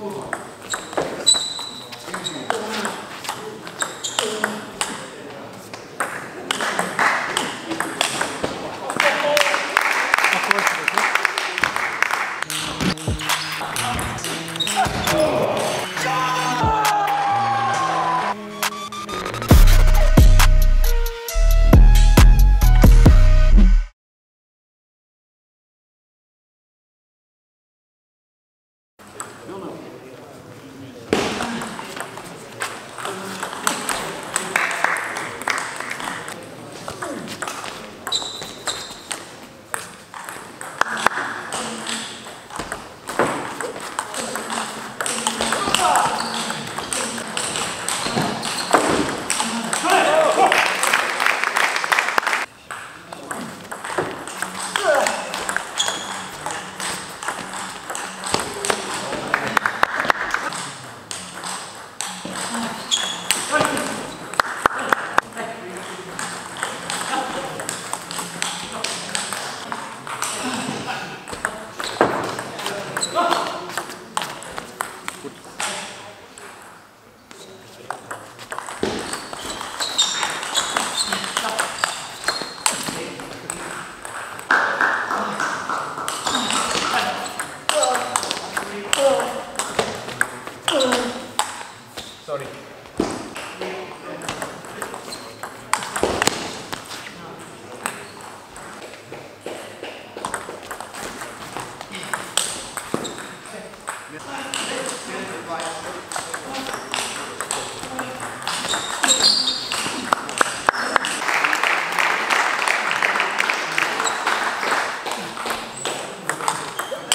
또 Sorry.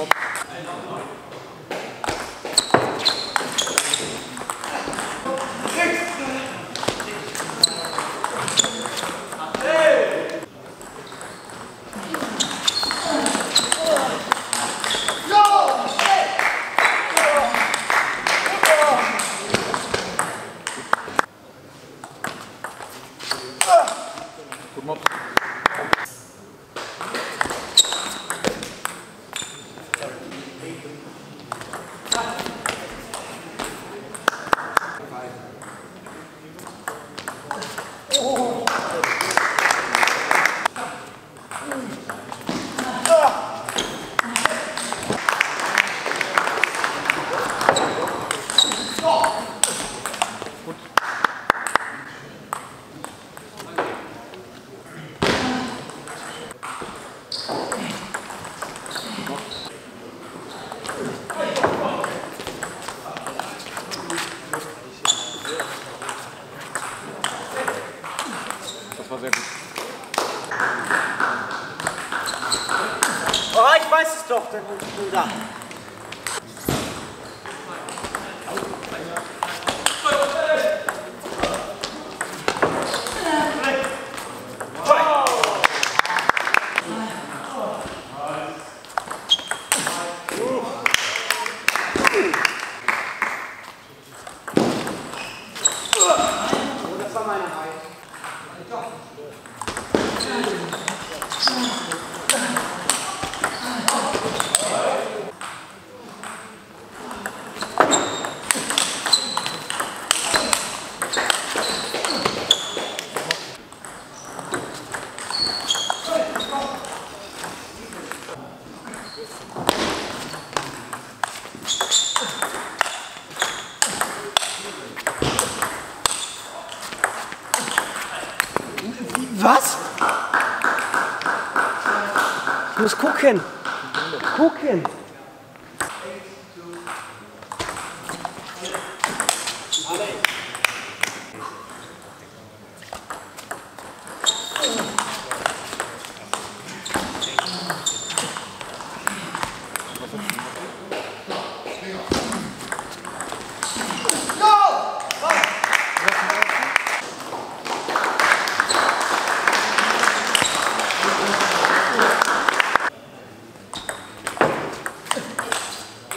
Das war 这不是不是？Was? Ich muss gucken. Gucken.